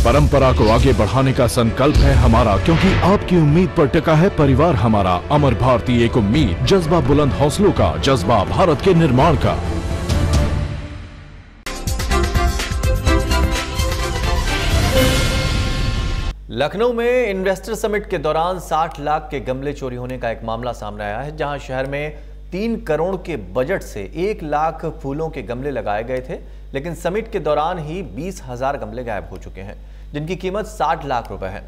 परंपरा को आगे बढ़ाने का संकल्प है हमारा, क्योंकि आपकी उम्मीद पर टिका है परिवार हमारा। अमर भारती एक उम्मीद, जज्बा बुलंद हौसलों का, जज्बा भारत के निर्माण का। लखनऊ में इन्वेस्टर समिट के दौरान 60 लाख के गमले चोरी होने का एक मामला सामने आया है, जहाँ शहर में तीन करोड़ के बजट से एक लाख फूलों के गमले लगाए गए थे, लेकिन समिट के दौरान ही बीस हज़ार गमले गायब हो चुके हैं, जिनकी कीमत 60 लाख रुपए है।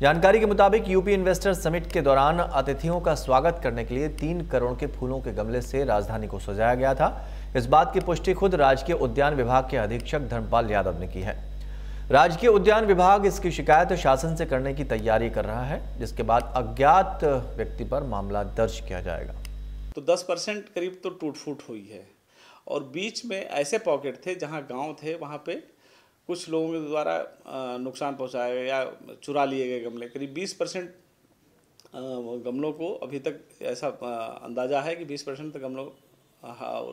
जानकारी के मुताबिक यूपी इन्वेस्टर समिट के दौरान अतिथियों का स्वागत करने के लिए तीन करोड़ के फूलों के गमले से राजधानी को सजाया गया था। इस बात की पुष्टि खुद राजकीय उद्यान विभाग के अधीक्षक धर्मपाल यादव ने की है। राजकीय उद्यान विभाग इसकी शिकायत शासन से करने की तैयारी कर रहा है, जिसके बाद अज्ञात व्यक्ति पर मामला दर्ज किया जाएगा। तो 10 परसेंट करीब तो टूट फूट हुई है। और बीच में ऐसे पॉकेट थे जहाँ गाँव थे, वहाँ पे कुछ लोगों के द्वारा नुकसान पहुँचाया गया या चुरा लिए गए गमले। करीब 20 परसेंट गमलों को अभी तक ऐसा अंदाज़ा है कि 20 परसेंट तक गमलों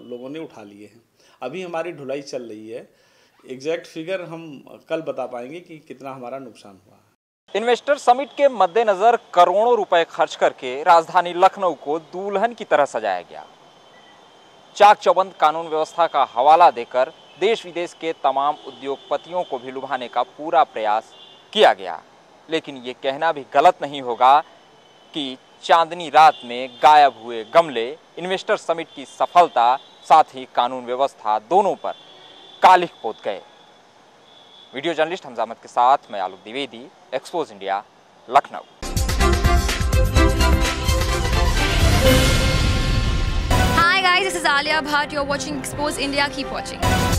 लोगों ने उठा लिए हैं। अभी हमारी ढुलाई चल रही है। एग्जैक्ट फिगर हम कल बता पाएँगे कि कितना हमारा नुकसान हुआ। है इन्वेस्टर समिट के मद्देनजर करोड़ों रुपए खर्च करके राजधानी लखनऊ को दुल्हन की तरह सजाया गया। चाक चौबंद कानून व्यवस्था का हवाला देकर देश विदेश के तमाम उद्योगपतियों को भी लुभाने का पूरा प्रयास किया गया। लेकिन ये कहना भी गलत नहीं होगा कि चांदनी रात में गायब हुए गमले, इन्वेस्टर समिट की सफलता, साथ ही कानून व्यवस्था दोनों पर कालिख पोत गए। वीडियो जर्नलिस्ट हमजा अहमद के साथ मैं Alok Dwivedi expose India Lucknow Hi guys, this is Alia Bhatt. You're watching Expose India. Keep watching.